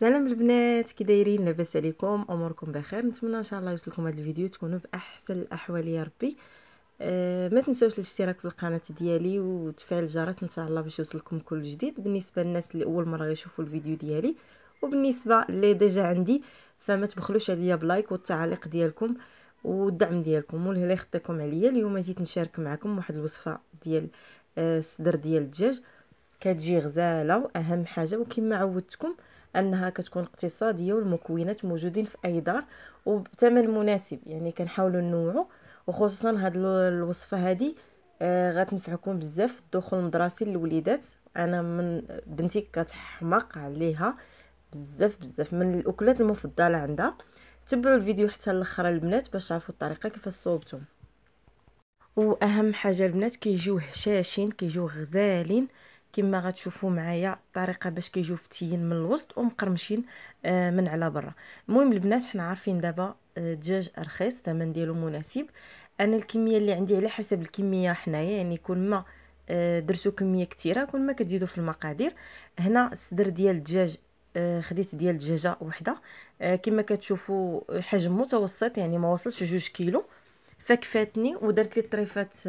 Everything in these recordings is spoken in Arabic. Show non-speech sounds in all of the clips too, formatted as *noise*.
سلام البنات كي دايرين لاباس عليكم أموركم بخير. نتمنى إن شاء الله يوصلكم هذا الفيديو تكونوا باحسن الأحوال يا ربي. أه ما تنساوش الاشتراك في القناة ديالي وتفعيل الجرس إن شاء الله باش يوصلكم كل جديد. بالنسبة للناس اللي أول مرة يشوفوا الفيديو ديالي وبالنسبة اللي déjà عندي فما تبخلوش عليا ب like والتعليق ديالكم والدعم ديالكم واللي يخطيكم عليا. اليوم جيت نشارك معكم واحد الوصفة ديال آه، الصدر ديال الدجاج. كتجي غزالة واهم حاجة. وكما عودتكم أنها كتكون اقتصادية والمكونات موجودين في أي دار وبثمن مناسب يعني كنحاولوا ننوعوا وخصوصا هاد الوصفة هذه آه غتنفعكم بزاف في الدخول المدرسي للوليدات. أنا من بنتي كتحماق عليها بزاف بزاف من الأكلات المفضلة عندها. تبعوا الفيديو حتى الآخر البنات باش تعرفوا الطريقة كيف صوبتم وأهم حاجة البنات كيجيو هشاشين كيجيو غزالين. كما غتشوفوا معايا الطريقة باش كيجيو فتيين من الوسط ومقرمشين آه من على برا. المهم البنات حنا عارفين دابا الدجاج آه رخيص الثمن ديالو مناسب. أنا الكمية اللي عندي على حسب الكمية حنايا يعني كل ما آه درتو كمية كثيره كل ما كتزيدوا في المقادير. هنا الصدر ديال الدجاج خديت ديال الدجاجة وحدة. كما كتشوفوا حجم متوسط يعني ما وصلش جوج كيلو. فكفاتني ودرت لي الطريفات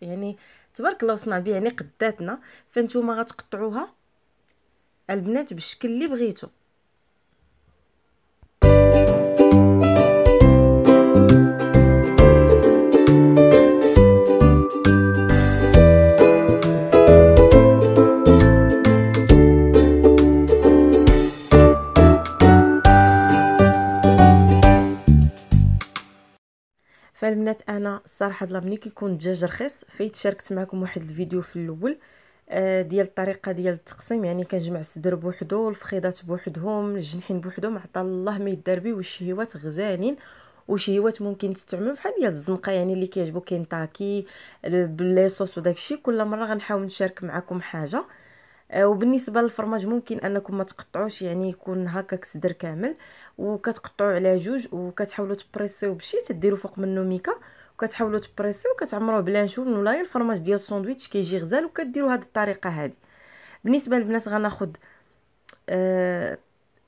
يعني تبارك الله وصنع بها يعني قداتنا فانتوما غتقطعوها البنات بالشكل اللي بغيتو. فالبنات أنا الصراحه لا ملي كيكون الدجاج رخيص فايت شاركت معكم واحد الفيديو في الأول آه ديال الطريقة ديال التقسيم. يعني كنجمع الصدر بوحدو الفخيضات بوحدهم الجنحين بوحدهم. عطا الله ما يدربي والشهيوات غزالين. وشهيوات ممكن تستعملوا بحال ديال الزنقة. يعني اللي كيعجبو Kentucky ب les sauces وداكشي. كل مرة غنحاول نشارك معكم حاجة. وبالنسبة للفرماج ممكن أنكم ما تقطعوش يعني يكون هكاك صدر كامل وكتقطعوا على جوج وكتحاولوا تبريسيو بشي تديروا فوق منه ميكا وكتحاولوا تبريسيو وكتعمروه ب luncheon ولا الفرماج ديال الساندويتش كيجي غزال وكديروا هذه الطريقة هذه بالنسبة للبنات غناخذ أه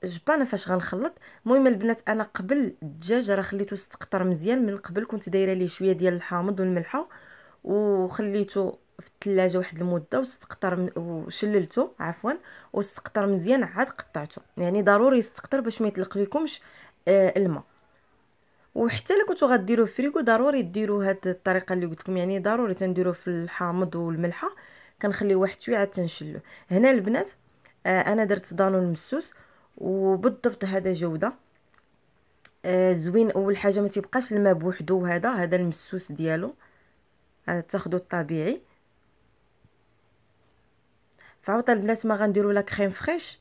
جبانة فاش غنخلط. المهم البنات أنا قبل الدجاج راه خليته يستقطر مزيان من قبل كنت دايرة ليه شوية ديال الحامض والملحة وخليته في الثلاجه واحد المدة واستقطر وشللته عفوا واستقطر مزيان عاد قطعته يعني ضروري يستقطر باش ما يطلق لكمش آه الماء وحتى الا كنتو غديروه فريكو ضروري ديروا هاد الطريقة اللي قلت لكم يعني ضروري تنديروه في الحامض والملحة كنخليه واحد شوية عاد تنشلو. هنا البنات آه أنا درت دانون مسوس وبالضبط هذا جودة. آه زوين. أول حاجة ما تيبقاش الماء بوحدو هذا هذا المسوس ديالو. آه تاخذوا الطبيعي. فعوض البنات ما غنديروا la crème fraîche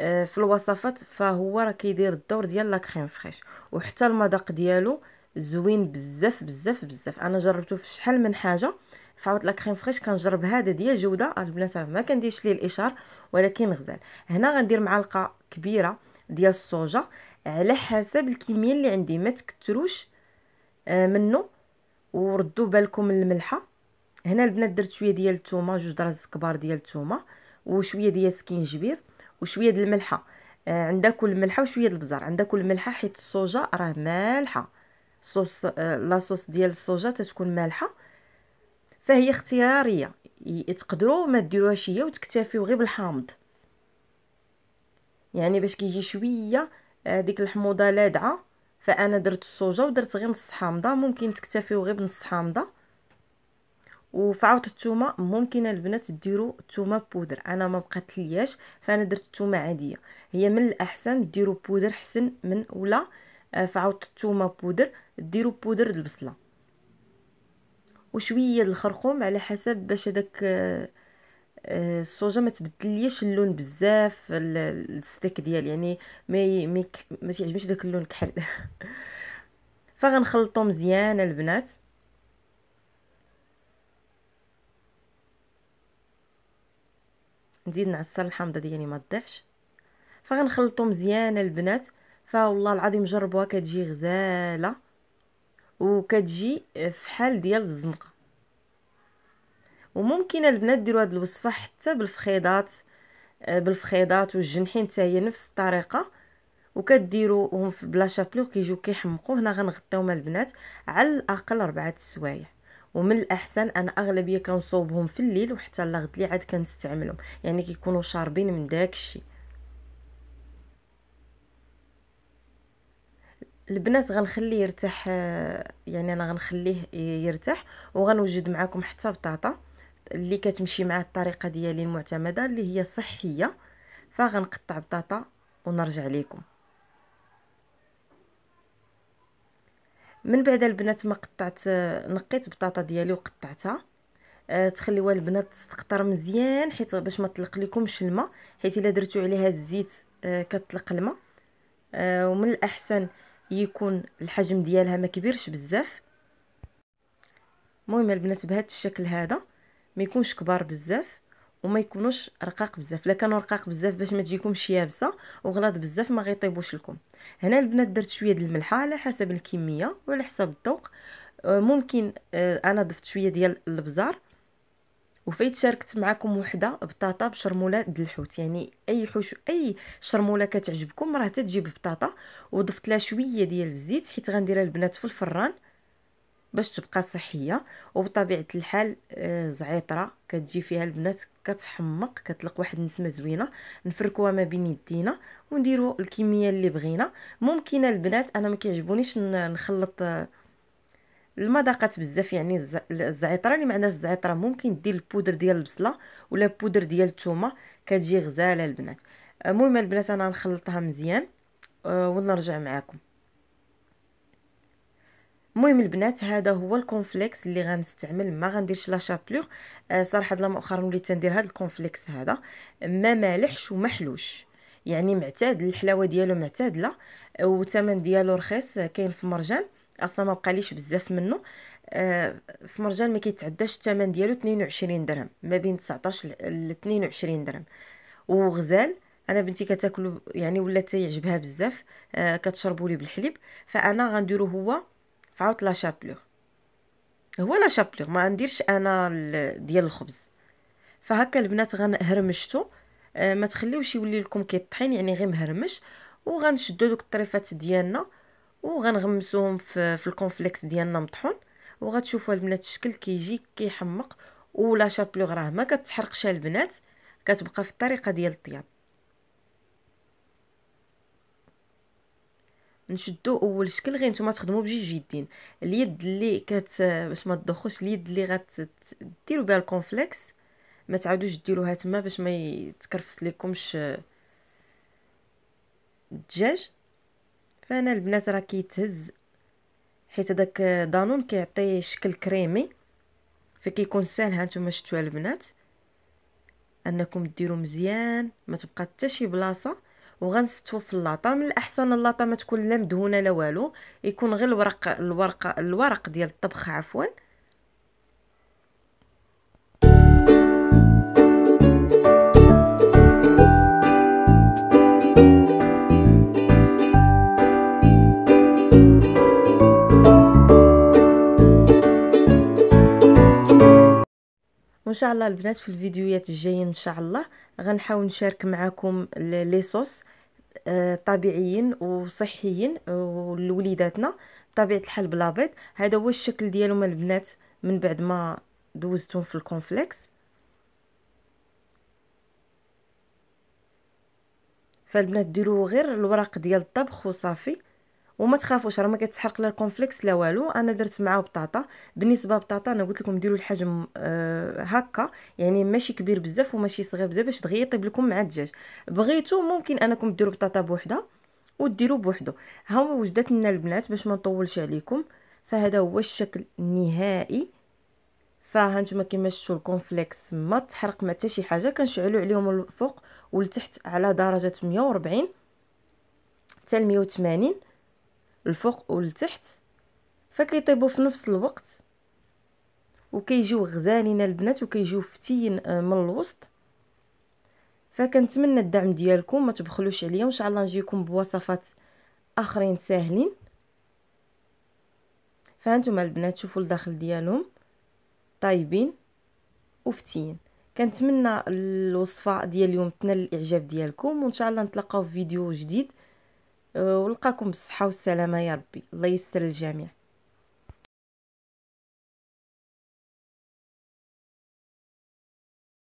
آه، في الوصفات فهو راه كيدير الدور ديال la crème fraîche. وحتى المذاق ديالو زوين بزاف بزاف بزاف. أنا جربته في شحال من حاجة. فعوض la crème fraîche كنجرب هذا ديال جودة. البنات راه ما كنديرش ليه الاشار ولكن غزال. هنا غندير معلقة كبيرة ديال الصوجا على حسب الكمية اللي عندي. ما تكتروش آه، منه وردوا بالكم الملحة. هنا البنات درت شوية ديال الثومه جوج دراز كبار ديال الثومه وشوية ديال السكينجبير وشوية ديال الملحة. آه عندك الملحه وشوية البزار. عندك الملحه حيت الصوجا راه مالحة. صوص آه la sauce ديال الصوجا تتكون مالحة. فهي اختيارية. تقدروا ما ديروهاش هي وتكتفيو غير بالحامض. يعني باش كيجي شوية آه ديك الحموضة لاذعه فأنا درت الصوجا ودرت غير نص حامضة. ممكن تكتفيو غير بنص حامضة. وفي عوض الثومه ممكن البنات ديروا الثومه بودر. أنا ما بقات لياش فأنا درت الثومه عادية. هي من الأحسن ديروا بودر حسن من ولا في عوض الثومه بودر ديروا بودر البصلة. وشوية الخرخوم على حسب باش هذاك آه، آه، الصوجا ما تبدليش اللون بزاف الستيك ديال يعني ما ما تعجبنيش داك اللون كحل. *laughs* فغنخلطو مزيان البنات. نزيد نعصر الحامضه ديالي ما تضيعش فغنخلطو مزيان البنات فوالله العظيم جربوها كتجي غزالة وكتجي فحال ديال الزنقة. وممكن البنات ديروا هاد الوصفة حتى بالفخيضات بالفخيضات والجنحين حتى هي نفس الطريقة. وكديروهم في بلا شابلور كيجيو كيحمقوا هنا غنغطيوهم البنات على الأقل أربعة السوايع ومن الأحسن أنا أغلبية كنصوبهم في الليل وحتى لغد لي عاد كنستعملهم. يعني كيكونوا شاربين من داك الشيء البنات غنخليه يرتاح يعني أنا غنخليه يرتاح وغنوجد معكم حتى بطاطا اللي كتمشي مع الطريقة ديالي المعتمدة اللي هي صحية. فغنقطع بطاطا ونرجع لكم من بعد البنات ما قطعت نقيت بطاطا ديالي وقطعتها. أه تخليوها البنات تقطر مزيان حيت باش ما تطلق لكمش الماء حيت إلا درتو عليها الزيت أه كتطلق الماء. ومن الأحسن يكون الحجم ديالها ما كبيرش بزاف. المهم البنات بهذا الشكل هذا ما يكونش كبار بزاف. وما يكونوش رقاق بزاف. لا كانوا رقاق بزاف باش ما تجيكمش يابسة وغلاظ بزاف ما غيطيبوش لكم. هنا البنات درت شوية ديال الملحة على حسب الكمية وعلى حسب الذوق. آه، ممكن آه، أنا ضفت شوية ديال البزار وفايت شاركت معكم وحدة بطاطا بشرمولة د الحوت. يعني أي حوش أي شرمولة كتعجبكم راه تجيب بطاطا وضفت لها شوية ديال الزيت حيت غنديرها البنات في الفران. باش تبقى صحية وبطبيعة الحال آه، زعيطرة كتجي فيها البنات كتحمق كتلق واحد النسمة زوينة نفركوها ما بين يدينا ونديروا الكمية اللي بغينا. ممكن البنات أنا ما كيعجبونيش نخلط آه، المذاقات بزاف يعني الزعتره اللي معناها الزعتره ممكن دير البودر ديال البصلة ولا بودر ديال الثومه كتجي غزالة البنات. المهم البنات أنا نخلطها مزيان آه، ونرجع معكم المهم البنات هذا هو ال cornflakes اللي غنستعمل. ما غنديرش la chapelure. آه صراحة لا مؤخرا وليت ندير هذا ال cornflakes هذا. ما مالحش وما حلوش. يعني معتاد الحلاوة ديالو معتدلة. والثمن ديالو رخيص كاين في مرجان. أصلا ما بقاليش بزاف منه. آه في مرجان ما كيتعداش الثمن ديالو 22 درهم. ما بين 19 ل 22 درهم. وغزال أنا بنتي كتاكلو يعني ولا تيعجبها بزاف. آه كتشربوا لي بالحليب. فأنا غنديرو هو فعوض la chapelure. هو la chapelure ما نديرش أنا ديال الخبز. فهكا البنات غنهرمشتو. آه ما تخليوش يولي لكم كي طحين يعني غير مهرمش. وغنشدو دوك الطريفات ديالنا. وغنغمسوهم في, في ال cornflakes ديالنا مطحون. وغتشوفوا البنات الشكل كيجي كيحمق. و la chapelure راه ما كتحرقش البنات. كتبقى في الطريقة ديال الطياب. نشدو أول شكل غير نتوما تخدموا بجوج يدين. اليد اللي كت باش ما تدخلش اليد اللي غتديروا بها ال cornflakes ما تعاودوش ديروها تما باش ما يتكرفس لكمش الدجاج. فأنا البنات راه كيتهز حيت هذاك دانون كيعطي شكل كريمي فكيكون ساهل. هانتوما شفتوا البنات أنكم ديروا مزيان ما تبقى حتى شي بلاصة. وغنستفو في اللاطه من الأحسن اللاطه ما تكون لا مدهونة لا والو. يكون غير الورق الورق الورق ديال الطبخ عفوا. وإن شاء الله البنات في الفيديوهات الجايين إن شاء الله غنحاول نشارك معكم les sauces طبيعيين وصحيين لوليداتنا بطبيعة الحال بلا بيض هذا هو الشكل ديالهم البنات من بعد ما دوزتهم في ال cornflakes. فالبنات ديروا غير الوراق ديال الطبخ وصافي. وما تخافوش راه ما كتحرق لا ال cornflakes لا والو. أنا درت معاه بطاطا. بالنسبة للبطاطا أنا قلت لكم ديروا الحجم آه هكا. يعني ماشي كبير بزاف وماشي صغير بزاف باش دغيا يطيب لكم مع الدجاج. بغيتو ممكن أنكم ديروا بطاطا بوحده وديروا بوحدو. ها هو وجدت لنا البنات باش ما نطولش عليكم. فهذا هو الشكل النهائي. فها نتوما كيما شفتوا الكونفليكس ما تحرق ما حتى شي حاجة. كنشعلوا عليهم الفوق والتحت على درجة 140 حتى 180 الفوق والتحت فكيطيبوا في نفس الوقت وكيجيو غزالين البنات وكيجيو فتيين آه، من الوسط. فكنتمنى الدعم ديالكم ما تبخلوش عليا وان شاء الله نجيكم بوصفات آخرين ساهلين. فهانتوما البنات شوفوا الداخل ديالهم طايبين وفتيين. كنتمنى الوصفة ديال اليوم تنال الإعجاب ديالكم وان شاء الله نتلاقاو في فيديو جديد. ولقاكم بالصحة والسلامة يا ربي. الله يستر الجميع.